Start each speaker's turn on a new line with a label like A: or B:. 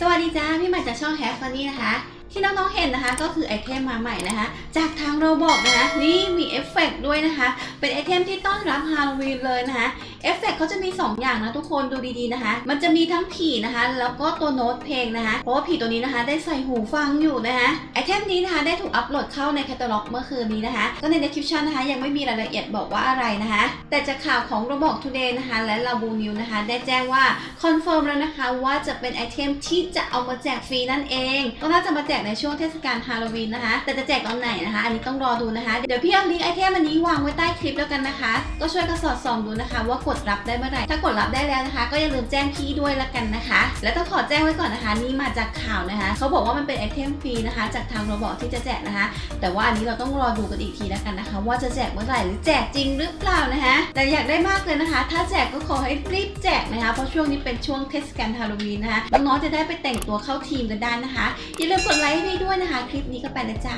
A: สวัสดีจ้าพี่ใหม่จากช่องแฮฟฟันนี่นะคะ ที่น้องๆเห็นนะคะก็คือไอเทมมาใหม่นะคะ จากทาง Roblox นะคะ นี่มีเอฟเฟกต์ด้วยนะคะ เป็นไอเทมที่ต้อนรับฮาโลวีนเลยนะคะ เอฟเฟกต์เขาจะมี 2 อย่างนะทุกคนดูดีๆนะคะ มันจะมีทั้งผีนะคะ แล้วก็ตัวโน้ตเพลงนะคะ เพราะว่าผีตัวนี้นะคะ ได้ใส่หูฟังอยู่นะคะไอเทมนี้นะคะ ได้ถูกอัปโหลดเข้าในแคตตาล็อกเมื่อคืนนี้นะคะ ก็ใน description นะคะ ยังไม่มีรายละเอียดบอกว่าอะไรนะคะ แต่จากข่าวของระบอก Today นะคะ และ Roblox News นะคะ ได้แจ้งว่าคอนเฟิร์มแล้วนะคะว่าจะเป็นไอเทมที่จะเอามาแจกฟรีนั่นเอง ก็น่าจะมาแจกในช่วงเทศกาลฮาโลวีนนะคะ แต่จะแจกตอนไหนนะคะ อันนี้ต้องรอดูนะคะ เดี๋ยวพี่เอาลิงก์ไอเทมอันนี้วางไว้ใต้คลิปแล้วกันนะคะ ก็ช่วยกันสอดส่องดูนะคะว่ากดรับได้เมื่อไหร่ถ้ากดรับได้แล้วนะคะ ก็อย่าลืมแจ้งพี่ด้วยละกันนะคะ และต้องขอแจ้งไว้ก่อนนะคะ นี่มาจากข่าวนะคะ เขาบอกว่ามันเป็นไอเทมฟรีนะคะ จากทาง Roblox ที่จะแจกนะคะ แต่ว่าอันนี้เราต้องรอดูกันอีกทีแล้วกันนะคะ ว่าจะแจกเมื่อไหร่หรือแจกจริงหรือเปล่านะคะ แต่อยากได้มากเลยนะคะ ถ้าแจกก็ขอให้รีบแจกนะคะ เพราะช่วงนี้เป็นช่วงเทศกาลฮาโลวีนนะคะน้องๆจะได้ไปแต่งตัวเข้าธีมกันได้นะคะอย่าลืมกดไลค์ให้พี่ด้วยนะคะ คลิปนี้ก็ไปแล้วจ้า